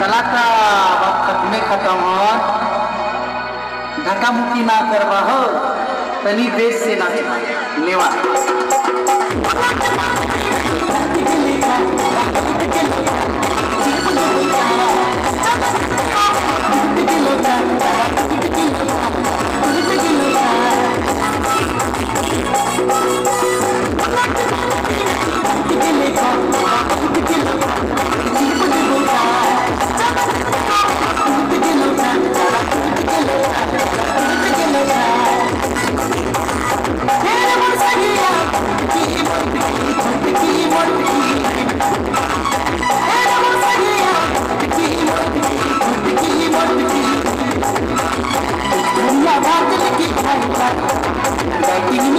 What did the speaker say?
चला का वक्त में खत्म हो। धक्का मुक्की ना करवा हो तनी देश से ना लेवा You.